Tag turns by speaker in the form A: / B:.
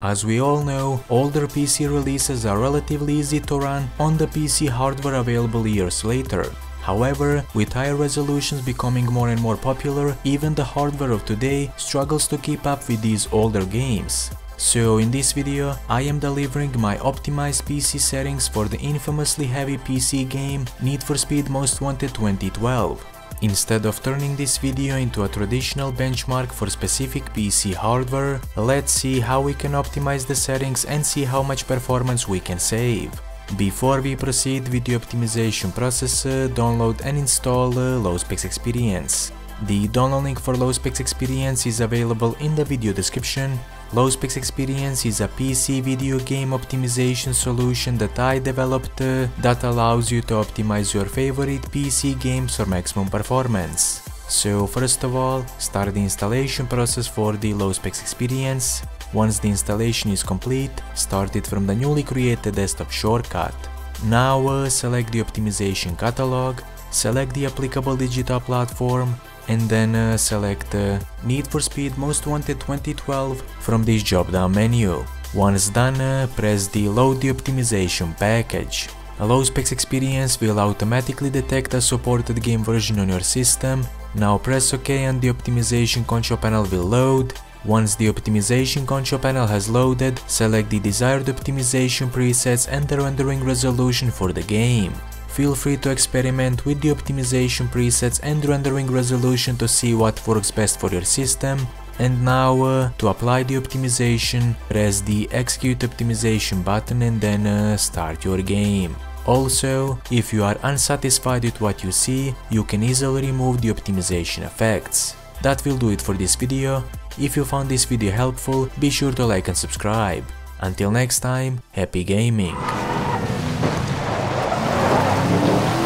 A: As we all know, older PC releases are relatively easy to run on the PC hardware available years later. However, with higher resolutions becoming more and more popular, even the hardware of today struggles to keep up with these older games. So in this video, I am delivering my optimized PC settings for the infamously heavy PC game Need for Speed Most Wanted 2012. Instead of turning this video into a traditional benchmark for specific PC hardware, let's see how we can optimize the settings and see how much performance we can save. Before we proceed with the optimization process, uh, download and install uh, LowSpecs Experience. The download link for LowSpecs Experience is available in the video description LowSpecs Experience is a PC video game optimization solution that I developed uh, that allows you to optimize your favorite PC games for maximum performance. So first of all, start the installation process for the LowSpecs Experience. Once the installation is complete, start it from the newly created desktop shortcut. Now uh, select the optimization catalog, select the applicable digital platform and then uh, select uh, Need for Speed Most Wanted 2012 from this drop down menu. Once done, uh, press the Load the Optimization package. A low specs experience will automatically detect a supported game version on your system. Now press OK and the optimization control panel will load. Once the optimization control panel has loaded, select the desired optimization presets and the rendering resolution for the game. Feel free to experiment with the optimization presets and rendering resolution to see what works best for your system. And now, uh, to apply the optimization, press the execute optimization button and then uh, start your game. Also, if you are unsatisfied with what you see, you can easily remove the optimization effects. That will do it for this video. If you found this video helpful, be sure to like and subscribe. Until next time, happy gaming! Thank you.